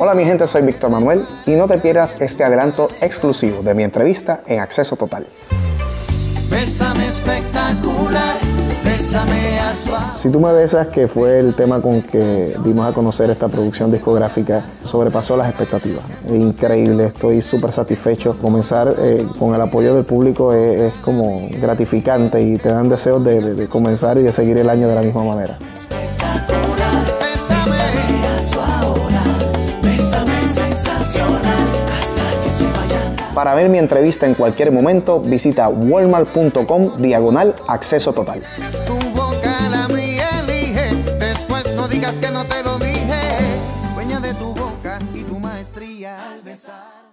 Hola mi gente, soy Víctor Manuel y no te pierdas este adelanto exclusivo de mi entrevista en Acceso Total. espectacular, Si tú me besas, que fue el tema con que dimos a conocer esta producción discográfica, sobrepasó las expectativas. Increíble, estoy súper satisfecho. Comenzar eh, con el apoyo del público es, como gratificante y te dan deseos de comenzar y de seguir el año de la misma manera. Para ver mi entrevista en cualquier momento, visita walmart.com diagonal acceso total. que no te lo dije, dueña de tu boca y tu maestría al besar.